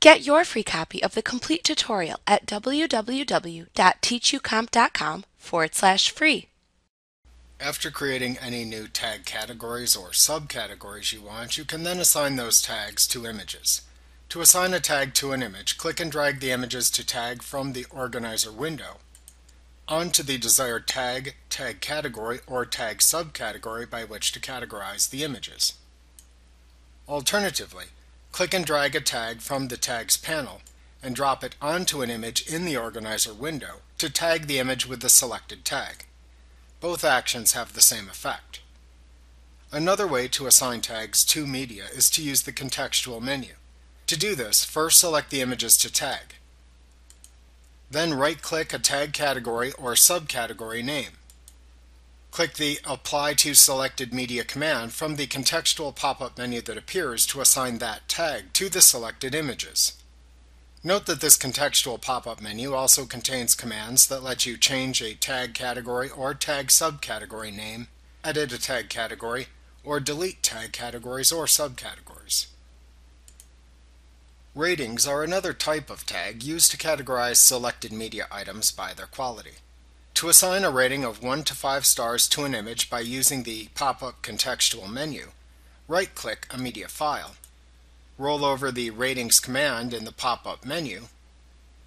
Get your free copy of the complete tutorial at www.teachucomp.com forward slash free. After creating any new tag categories or subcategories you want, you can then assign those tags to images. To assign a tag to an image, click and drag the images to tag from the organizer window onto the desired tag, tag category, or tag subcategory by which to categorize the images. Alternatively, click and drag a tag from the Tags panel and drop it onto an image in the organizer window to tag the image with the selected tag. Both actions have the same effect. Another way to assign tags to media is to use the contextual menu. To do this, first select the images to tag. Then right-click a tag category or subcategory name. Click the Apply to Selected Media command from the contextual pop-up menu that appears to assign that tag to the selected images. Note that this contextual pop-up menu also contains commands that let you change a tag category or tag subcategory name, edit a tag category, or delete tag categories or subcategories. Ratings are another type of tag used to categorize selected media items by their quality. To assign a rating of 1 to 5 stars to an image by using the pop-up contextual menu, right-click a media file, roll over the Ratings command in the pop-up menu,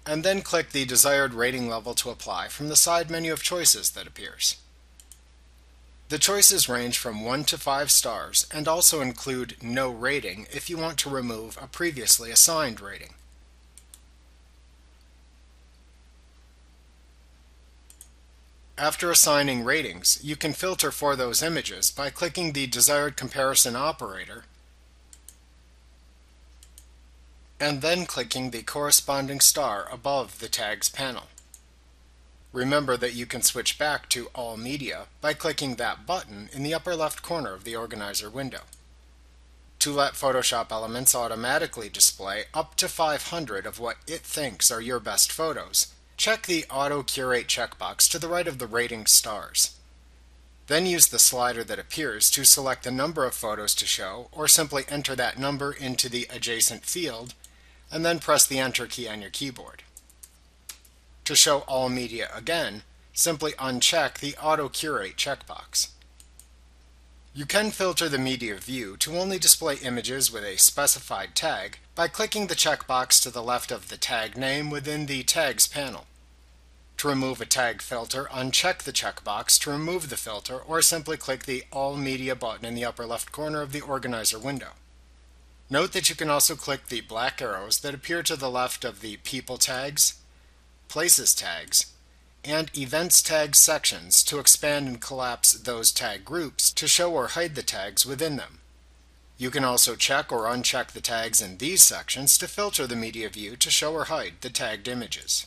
and then click the desired rating level to apply from the side menu of choices that appears. The choices range from 1 to 5 stars and also include no rating if you want to remove a previously assigned rating. After assigning ratings, you can filter for those images by clicking the desired comparison operator and then clicking the corresponding star above the Tags panel. Remember that you can switch back to All Media by clicking that button in the upper left corner of the organizer window. To let Photoshop Elements automatically display up to 500 of what it thinks are your best photos, check the Auto Curate checkbox to the right of the rating stars. Then use the slider that appears to select the number of photos to show, or simply enter that number into the adjacent field, and then press the Enter key on your keyboard. To show all media again, simply uncheck the Auto Curate checkbox. You can filter the media view to only display images with a specified tag by clicking the checkbox to the left of the tag name within the Tags panel. To remove a tag filter, uncheck the checkbox to remove the filter or simply click the All Media button in the upper left corner of the organizer window. Note that you can also click the black arrows that appear to the left of the People tags, Places tags, and Events tag sections to expand and collapse those tag groups to show or hide the tags within them. You can also check or uncheck the tags in these sections to filter the media view to show or hide the tagged images.